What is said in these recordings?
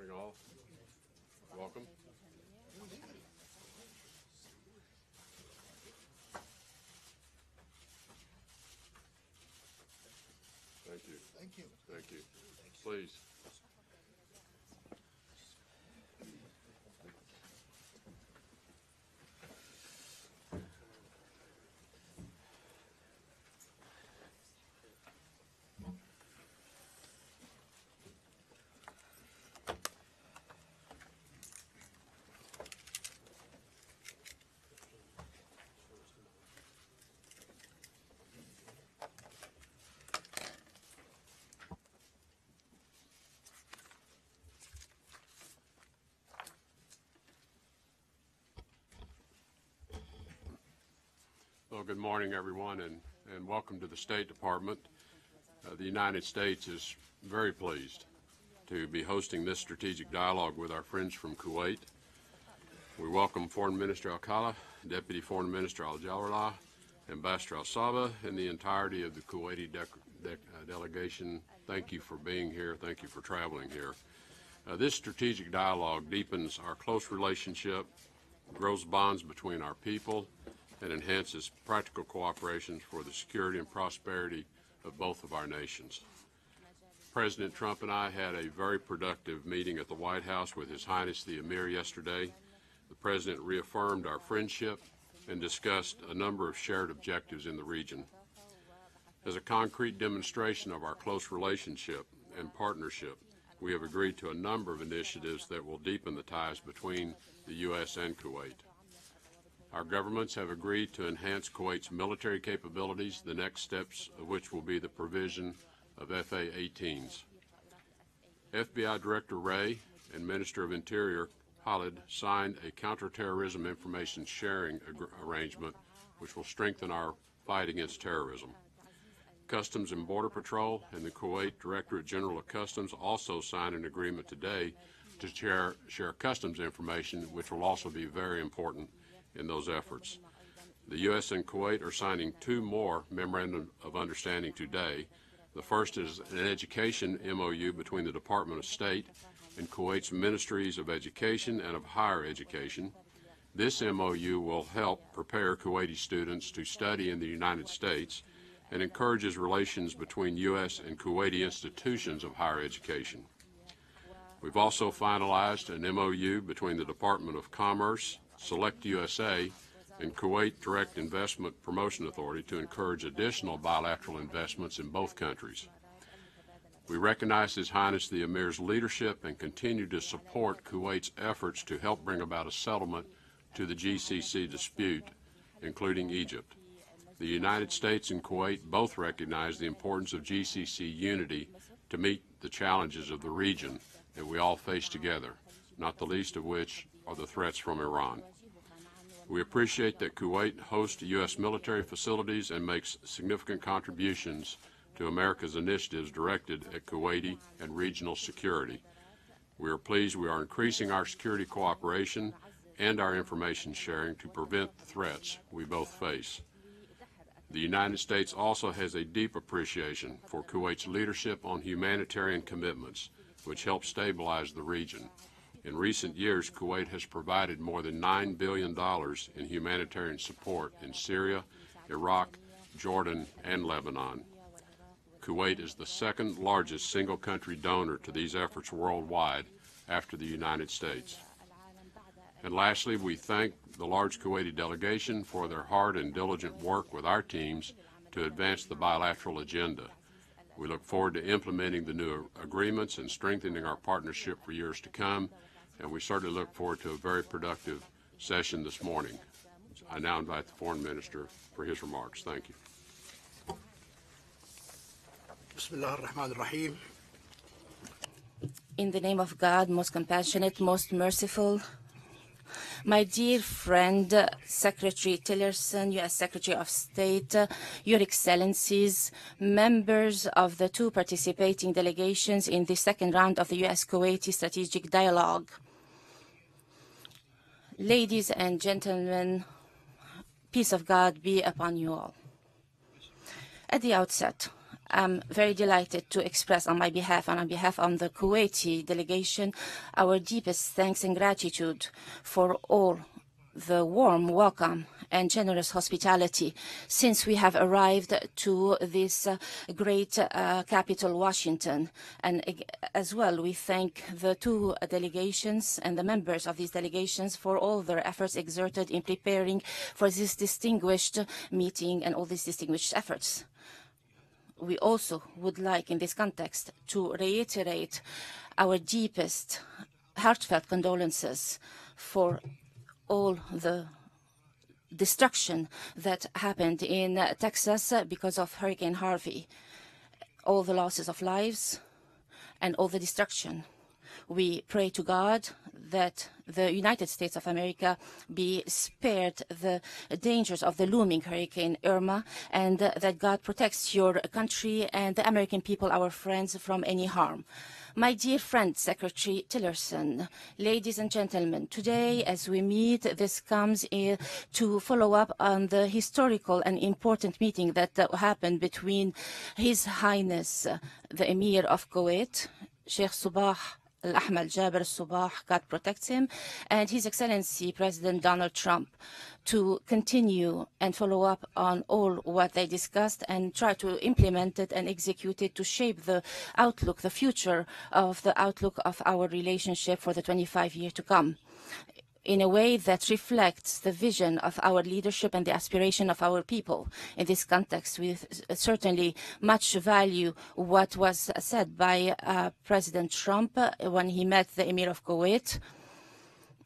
Morning, all. Welcome. Thank you. Thank you. Thank you. Please. Well, good morning, everyone, and, and welcome to the State Department. Uh, the United States is very pleased to be hosting this strategic dialogue with our friends from Kuwait. We welcome Foreign Minister Al-Khalid, Deputy Foreign Minister Al-Jarallah, Ambassador Al-Sabah, and the entirety of the Kuwaiti dec- dec- uh, delegation. Thank you for being here. Thank you for traveling here. Uh, this strategic dialogue deepens our close relationship, grows bonds between our people, and enhances practical cooperation for the security and prosperity of both of our nations. President Trump and I had a very productive meeting at the White House with His Highness the Emir yesterday. The President reaffirmed our friendship and discussed a number of shared objectives in the region. As a concrete demonstration of our close relationship and partnership, we have agreed to a number of initiatives that will deepen the ties between the U.S. and Kuwait. Our governments have agreed to enhance Kuwait's military capabilities, the next steps of which will be the provision of FA-18s. FBI Director Wray and Minister of Interior Khalid signed a counterterrorism information sharing arrangement which will strengthen our fight against terrorism. Customs and Border Patrol and the Kuwait Directorate General of Customs also signed an agreement today to share, share customs information, which will also be very important in those efforts. The U.S. and Kuwait are signing two more memorandum of understanding today. The first is an education MOU between the Department of State and Kuwait's Ministries of Education and of Higher Education. This MOU will help prepare Kuwaiti students to study in the United States and encourages relations between U.S. and Kuwaiti institutions of higher education. We've also finalized an MOU between the Department of Commerce, Select USA, and Kuwait Direct Investment Promotion Authority to encourage additional bilateral investments in both countries. We recognize His Highness the Emir's leadership and continue to support Kuwait's efforts to help bring about a settlement to the GCC dispute, including Egypt. The United States and Kuwait both recognize the importance of GCC unity to meet the challenges of the region that we all face together, not the least of which are the threats from Iran. We appreciate that Kuwait hosts U.S. military facilities and makes significant contributions to America's initiatives directed at Kuwaiti and regional security. We are pleased we are increasing our security cooperation and our information sharing to prevent the threats we both face. The United States also has a deep appreciation for Kuwait's leadership on humanitarian commitments, which help stabilize the region. In recent years, Kuwait has provided more than $9 billion in humanitarian support in Syria, Iraq, Jordan, and Lebanon. Kuwait is the second largest single country donor to these efforts worldwide after the United States. And lastly, we thank the large Kuwaiti delegation for their hard and diligent work with our teams to advance the bilateral agenda. We look forward to implementing the new agreements and strengthening our partnership for years to come, and we certainly look forward to a very productive session this morning. I now invite the Foreign Minister for his remarks. Thank you. In the name of God, most compassionate, most merciful, my dear friend, Secretary Tillerson, U.S. Secretary of State, Your Excellencies, members of the two participating delegations in the second round of the U.S. Kuwaiti Strategic Dialogue, ladies and gentlemen, peace of God be upon you all. At the outset, I'm very delighted to express on my behalf and on behalf of the Kuwaiti delegation our deepest thanks and gratitude for all the warm welcome and generous hospitality since we have arrived to this uh, great uh, capital, Washington. And as well, we thank the two delegations and the members of these delegations for all their efforts exerted in preparing for this distinguished meeting and all these distinguished efforts. We also would like, in this context, to reiterate our deepest heartfelt condolences for all the destruction that happened in Texas because of Hurricane Harvey, all the losses of lives and all the destruction. We pray to God that the United States of America be spared the dangers of the looming Hurricane Irma and that God protects your country and the American people, our friends, from any harm. My dear friend, Secretary Tillerson, ladies and gentlemen, today as we meet, this comes to follow up on the historical and important meeting that uh, happened between His Highness, uh, the Emir of Kuwait, Sheikh Sabah Al-Ahmad Jaber Sabah, God protects him, and His Excellency President Donald Trump to continue and follow up on all what they discussed and try to implement it and execute it to shape the outlook, the future of the outlook of our relationship for the 25 years to come in a way that reflects the vision of our leadership and the aspiration of our people. In this context, we certainly much value what was said by uh, President Trump when he met the Emir of Kuwait.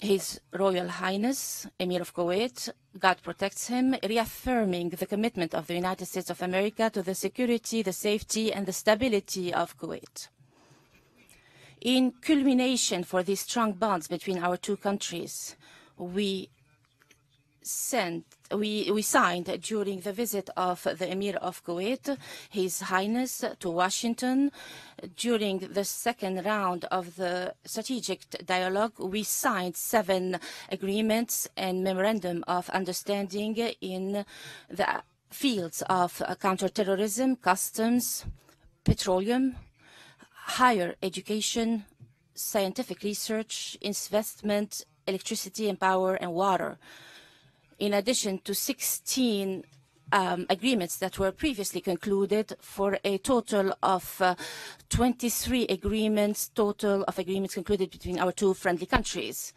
His Royal Highness, Emir of Kuwait, God protects him, reaffirming the commitment of the United States of America to the security, the safety, and the stability of Kuwait. In culmination for these strong bonds between our two countries, we sent we, we signed during the visit of the Emir of Kuwait, His Highness, to Washington. During the second round of the strategic dialogue, we signed seven agreements and memorandum of understanding in the fields of counterterrorism, customs, petroleum, higher education, scientific research, investment, electricity and power and water. In addition to 16 um, agreements that were previously concluded for a total of uh, 23 agreements, total of agreements concluded between our two friendly countries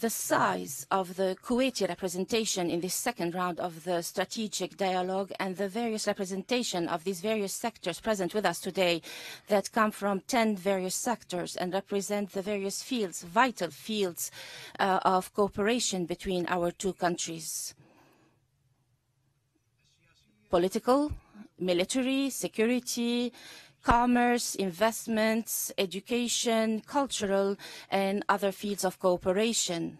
the size of the Kuwaiti representation in this second round of the strategic dialogue and the various representation of these various sectors present with us today that come from 10 various sectors and represent the various fields, vital fields uh, of cooperation between our two countries. Political, military, security, commerce, investments, education, cultural, and other fields of cooperation.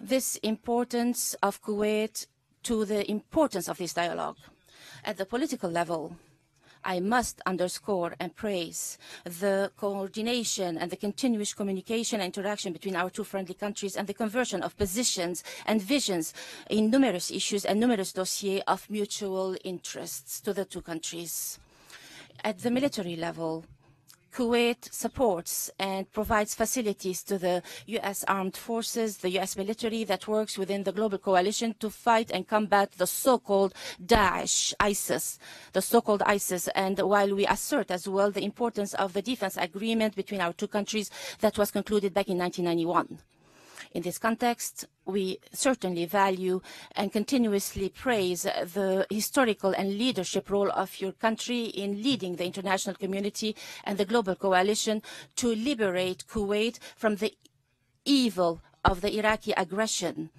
This importance of Kuwait to the importance of this dialogue. At the political level, I must underscore and praise the coordination and the continuous communication and interaction between our two friendly countries and the conversion of positions and visions in numerous issues and numerous dossiers of mutual interests to the two countries. At the military level, Kuwait supports and provides facilities to the U.S. armed forces, the U.S. military that works within the global coalition to fight and combat the so-called Daesh, ISIS, the so-called ISIS. And while we assert as well the importance of the defense agreement between our two countries that was concluded back in 1991. In this context, we certainly value and continuously praise the historical and leadership role of your country in leading the international community and the global coalition to liberate Kuwait from the evil of the Iraqi aggression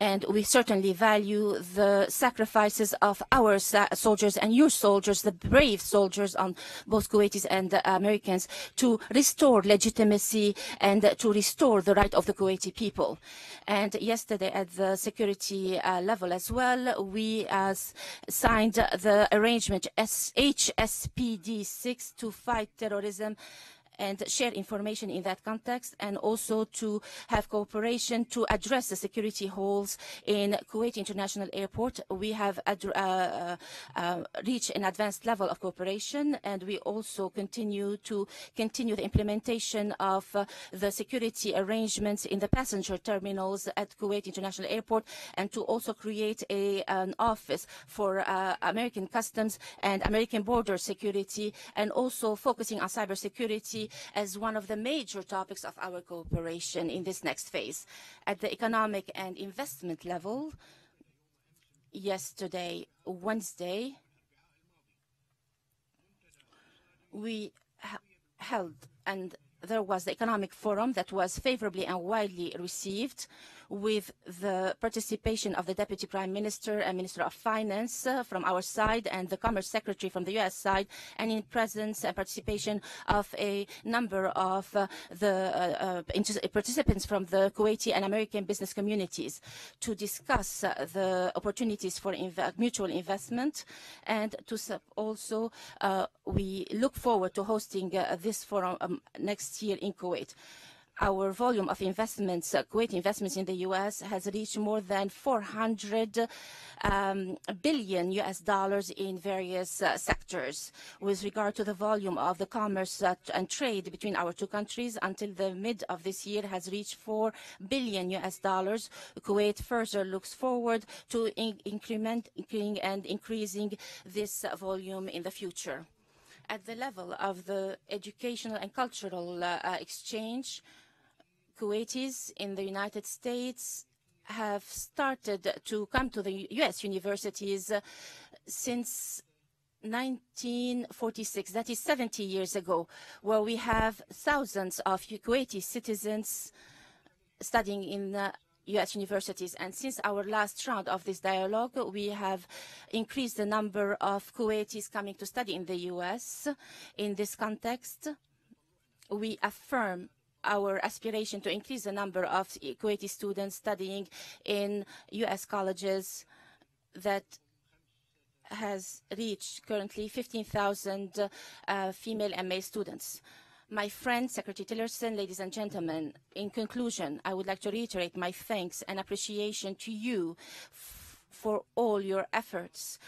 and we certainly value the sacrifices of our soldiers and your soldiers, the brave soldiers on both Kuwaitis and uh, Americans, to restore legitimacy and to restore the right of the Kuwaiti people. And yesterday at the security uh, level as well, we uh, signed the arrangement HSPD 6 to fight terrorism and share information in that context, and also to have cooperation to address the security holes in Kuwait International Airport. We have uh, uh, uh, reached an advanced level of cooperation, and we also continue to continue the implementation of uh, the security arrangements in the passenger terminals at Kuwait International Airport, and to also create a, an office for uh, American Customs and American Border Security, and also focusing on cybersecurity as one of the major topics of our cooperation in this next phase. At the economic and investment level, yesterday, Wednesday, we held and there was the economic forum that was favorably and widely received with the participation of the Deputy Prime Minister and Minister of Finance uh, from our side and the Commerce Secretary from the U.S. side, and in presence and participation of a number of uh, the uh, uh participants from the Kuwaiti and American business communities to discuss uh, the opportunities for inv mutual investment and to also uh, we look forward to hosting this forum um, next year in Kuwait our volume of investments, uh, Kuwait investments in the U.S. has reached more than 400 um, billion U.S. dollars in various uh, sectors. With regard to the volume of the commerce uh, and trade between our two countries, until the mid of this year has reached 4 billion U.S. dollars. Kuwait further looks forward to in incrementing and increasing this volume in the future. At the level of the educational and cultural uh, uh exchange, Kuwaitis in the United States have started to come to the U.S. universities uh, since 1946, that is 70 years ago, where we have thousands of Kuwaiti citizens studying in U.S. universities. And since our last round of this dialogue, we have increased the number of Kuwaitis coming to study in the U.S. In this context, we affirm our aspiration to increase the number of Kuwaiti students studying in U.S. colleges that has reached currently 15,000 uh, female and male students. My friend, Secretary Tillerson, ladies and gentlemen, in conclusion, I would like to reiterate my thanks and appreciation to you for all your efforts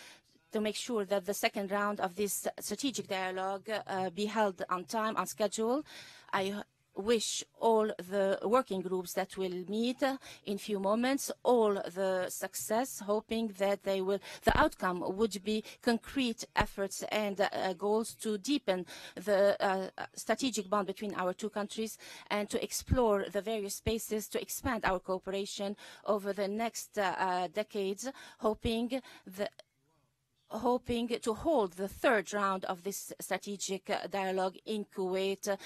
to make sure that the second round of this strategic dialogue uh, be held on time, on schedule. I wish all the working groups that will meet in few moments all the success, hoping that they will, the outcome would be concrete efforts and uh, goals to deepen the uh, strategic bond between our two countries and to explore the various spaces to expand our cooperation over the next uh, decades, hoping hoping to hold the third round of this strategic dialogue in Kuwait